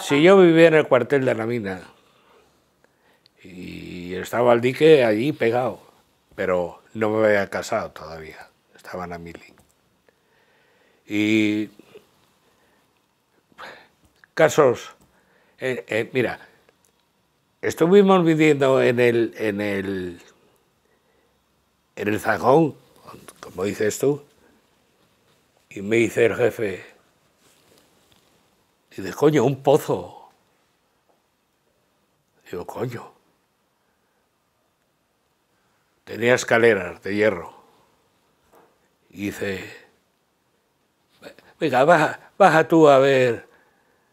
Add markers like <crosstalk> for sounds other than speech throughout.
Si yo vivía en el cuartel de la mina y estaba el dique allí pegado, pero no me había casado todavía, estaba en la mili. Y casos, eh, eh, mira, estuvimos viviendo en el, en el, en el zagón, como dices tú, y me dice el jefe, dice, coño, un pozo. Digo, coño. Tenía escaleras de hierro. Y dice, venga, baja, baja tú a ver,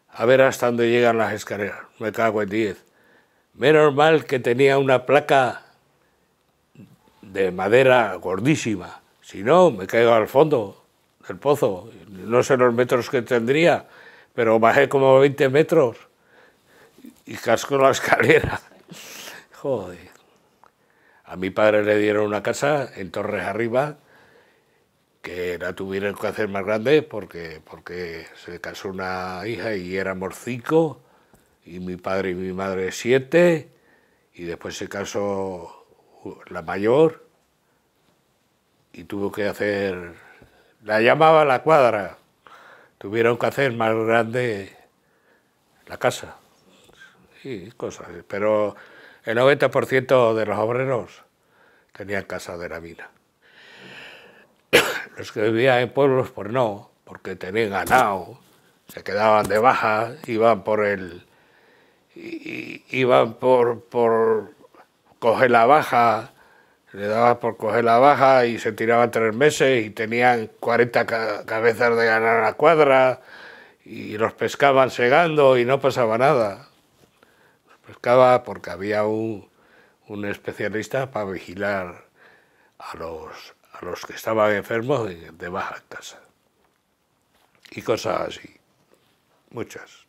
a ver hasta dónde llegan las escaleras. Me cago en diez. Menos mal que tenía una placa de madera gordísima. Si no, me caigo al fondo del pozo. No sé los metros que tendría, pero bajé como 20 metros y casco la escalera. <laughs> Joder. A mi padre le dieron una casa en Torres Arriba, que la tuvieron que hacer más grande porque, porque se casó una hija y éramos cinco, y mi padre y mi madre siete, y después se casó la mayor y tuvo que hacer la llamaba la cuadra. Tuvieron que hacer más grande la casa. Sí, cosas. Pero el 90% de los obreros tenían casa de la mina. Los que vivían en pueblos, pues no, porque tenían ganado, se quedaban de baja, iban por el. iban por, por coger la baja le daba por coger la baja y se tiraban tres meses y tenían 40 cabezas de ganar a la cuadra y los pescaban segando y no pasaba nada. Los pescaba porque había un, un especialista para vigilar a los, a los que estaban enfermos de, baja casa. Y cosas así, muchas.